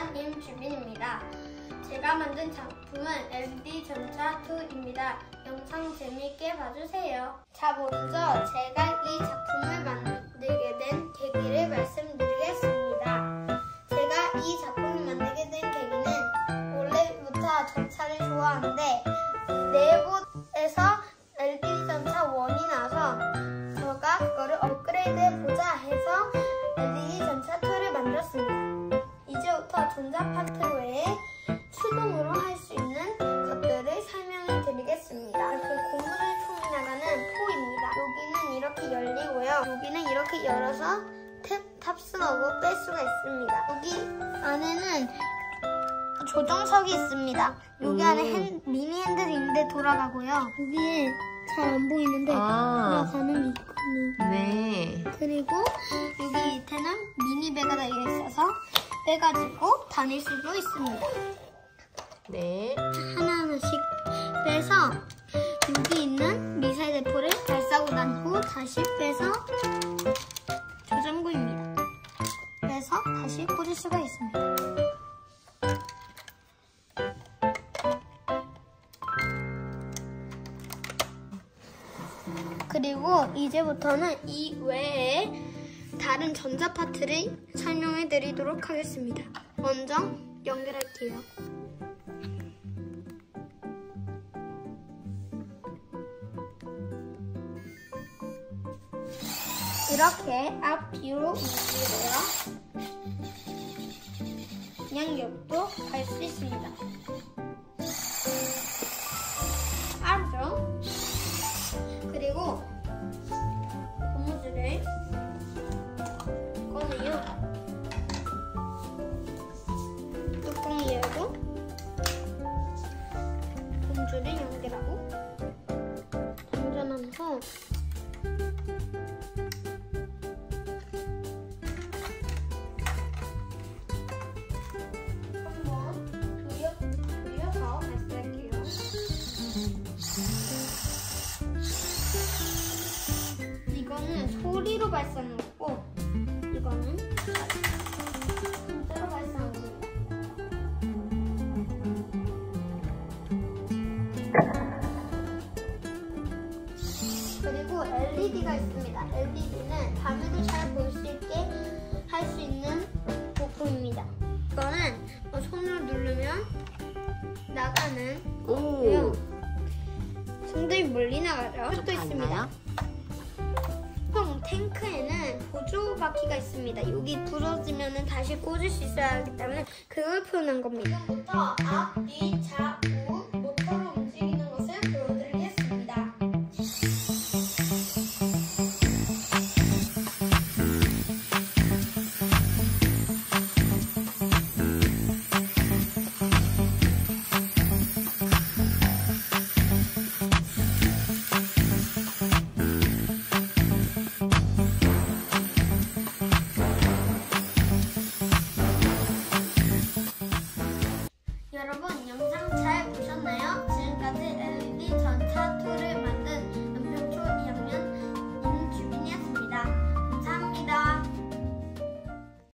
은평초등학교 2학년 3반 임주빈입니다. 제가 만든 작품은 전차 2입니다. 영상 재미있게 봐주세요. 자, 먼저 제가 이 작품을 만들게 된 계기를 말씀드리겠습니다. 제가 이 작품을 만들게 된 계기는 원래부터 전차를 좋아하는데 네봇 열어서 탭 탑승하고 뺄 수가 있습니다. 여기 안에는 조정석이 있습니다. 여기 안에 핸- 미니 핸들이 있는데 돌아가고요. 여기에 잘 안 보이는데 아. 돌아가는 게 있거든요. 네. 그리고 여기 밑에는 미니 배가 달려 있어서 빼가지고 다닐 수도 있습니다. 네. 하나하나씩 빼서 여기 있는 미사일 대포를 발사하고 난 후 다시 빼서 그리고 이제부터는 이 외에 다른 전자 파트를 설명해 드리도록 하겠습니다. 먼저 연결할게요. 이렇게 앞 뒤로 움직이고요. 양옆도 갈 수 있습니다. 소리로 발사하는 거고, 이거는 손으로 발사하는 겁니다. 그리고 LED가 있습니다. LED는 밤에도 잘 볼 수 있게 할 수 있는 부품입니다. 이거는 뭐 손으로 누르면 나가는 오. 거고요. 상당히 멀리 나가죠. 또 있습니다. 탱크에는 보조 바퀴가 있습니다. 여기 부러지면 다시 꽂을 수 있어야 하기 때문에 그걸 표현한 겁니다. 지금부터 앞, 뒤, 좌,